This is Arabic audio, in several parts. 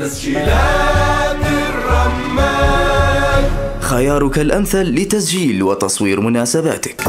تسجيلات الرمان خيارك الأمثل لتسجيل وتصوير مناسباتك.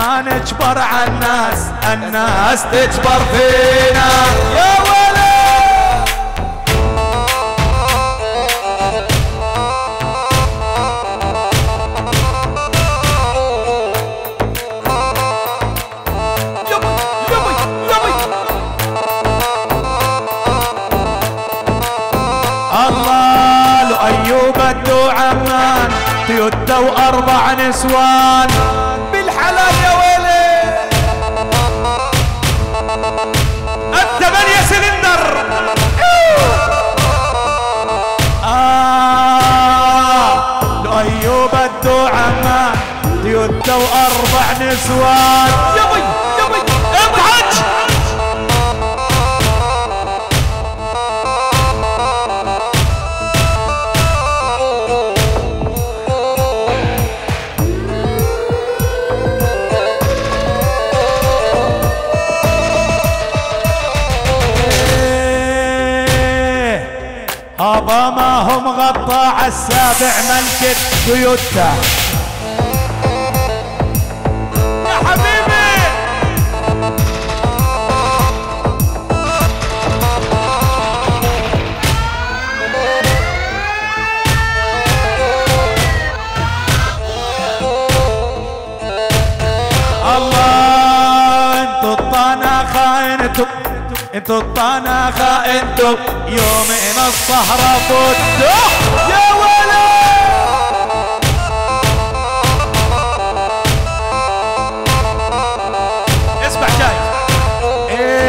ما نجبر على الناس الناس تجبر فينا. يا ولد يبي يبي يبي الله لو ايوب الدو عمان تويوتا واربع نسوان. تويوتا وأربع نسوان. يبي يبي ابعد هذا ما هم غطى على السابع ملكة تويوتا انتو الطناخة انتو يومين الصهرة فوتو يا ولد! اسمع جاي. إيه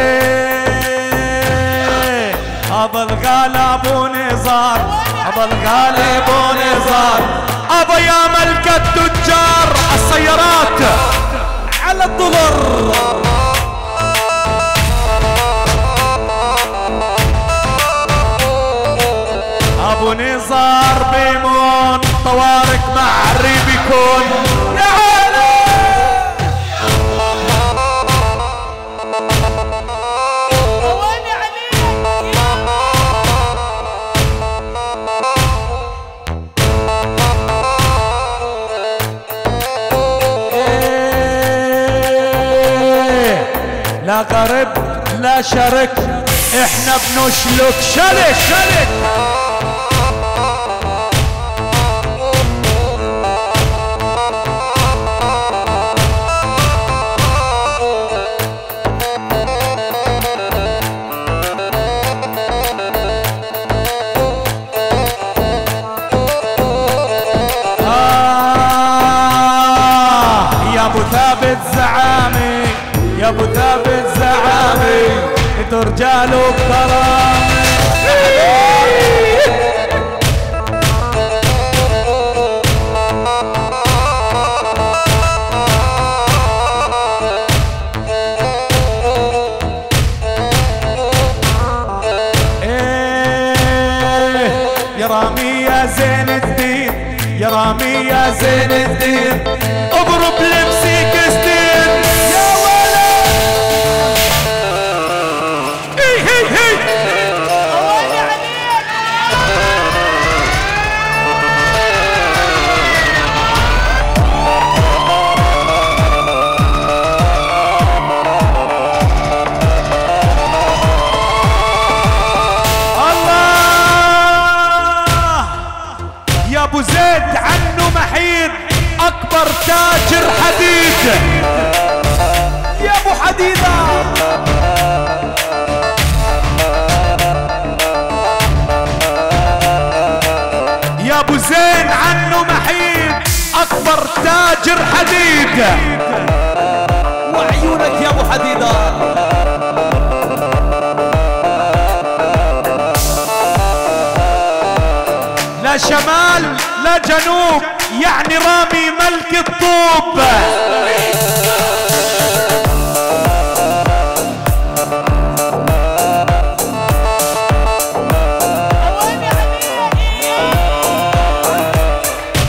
هذا الغالي أبو نزار هذا الغالي أبو نزار. ابا يا ملك التجار السيارات على الدولار ابو نزار بيمون طوارق معري بيكون. يا عالم إيه، لا غرب لا شرك إحنا بنشلك. شلك شلك رجال وكرامي صار تاجر حديد. يا أبو حديدة. يا أبو زين عنه محيد أكبر تاجر حديد. وعيونك يا أبو حديدة. لا شمال لا جنوب. يعني رامي ملك الطوب.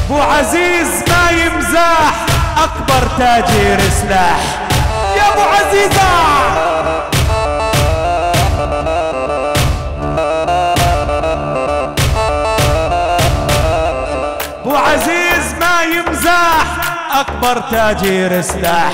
بو عزيز ما يمزاح أكبر تاجر سلاح. يا أبو عزيزة! أكبر تاجير سلاح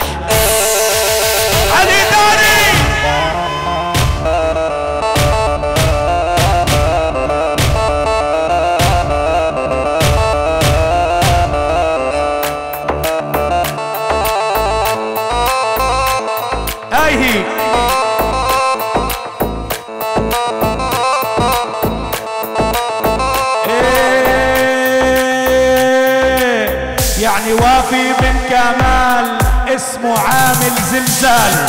يعني وافي بن كمال اسمه عامل زلزال.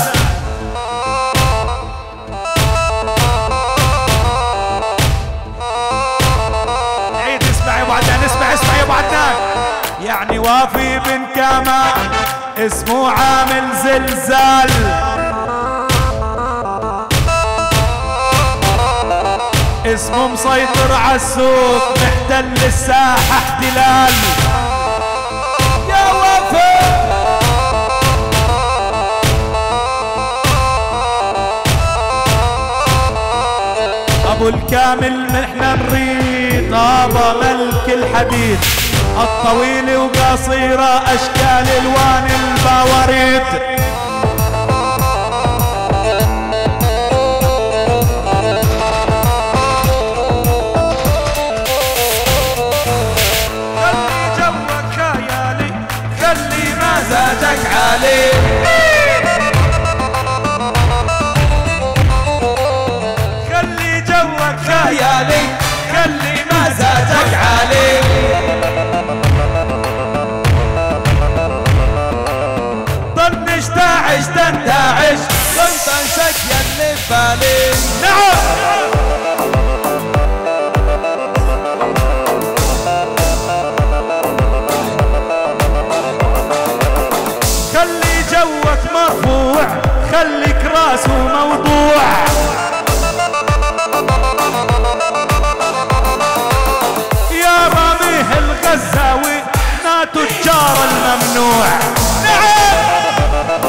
عيد اسمع يا أبو عدنان اسمع اسمع يا أبو عدنان. يعني وافي بن كمال اسمه عامل زلزال. اسمه مسيطر عالسوق محتل الساحة احتلال. أبو الكامل نحنا نريد طابة ملك الحديد. الطويل وقصيرة أشكال ألوان الباوريد خلي تجار الممنوع. نعم.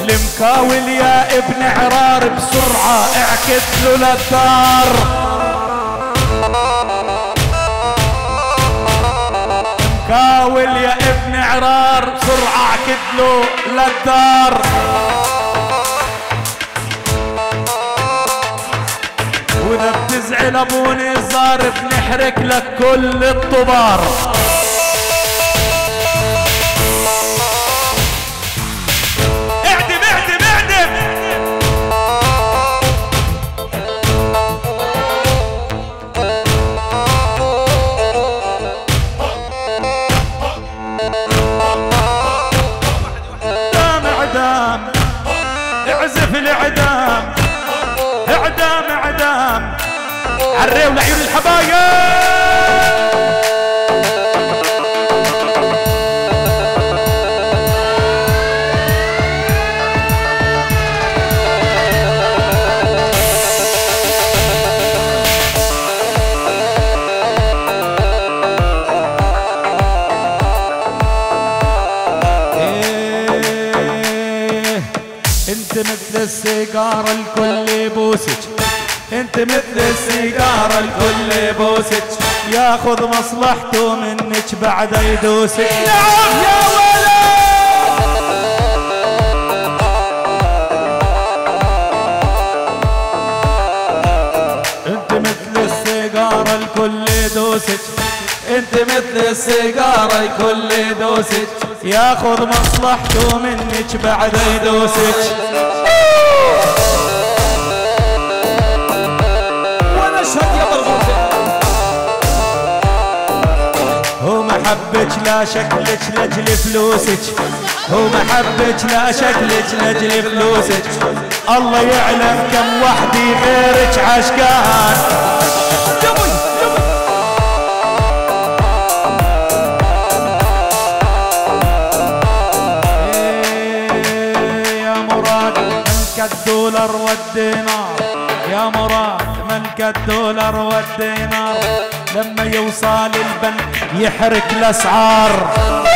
المكاول يا ابن عرار بسرعة اعكس له للدار مكاول يا ابن عرار بسرعة اعكس له للدار واذا بتزعل أبو نزار بنحرك لك كل الطبار انت مثل السيجارة الكل بوسج انت مثل السيجارة الكل بوسج ياخذ مصلحته منك بعد يدوسك. نعم يا ولد انت مثل السيجارة الكل دوسج انت مثل السيجارة الكل دوسج ياخذ مصلحته منك بعد يدوسك وأنا اشهد يا هو ما حبك لا شكلك لأجل فلوسك. هو ما حبك لا شكلك لأجل فلوسك. الله يعلم كم وحدي غيرك عشقان. الدولار والدينار. يا مراد ملك الدولار والدينار. لما يوصل البن يحرك الأسعار.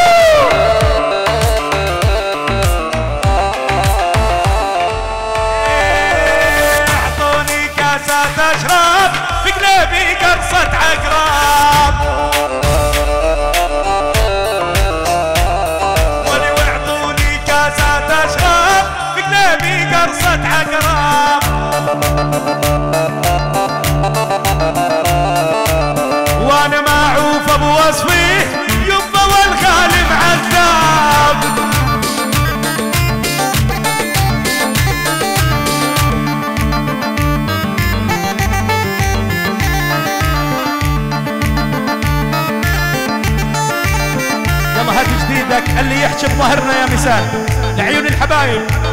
جديدك اللي يحكي بظهرنا يا مثال لعيون الحبايب.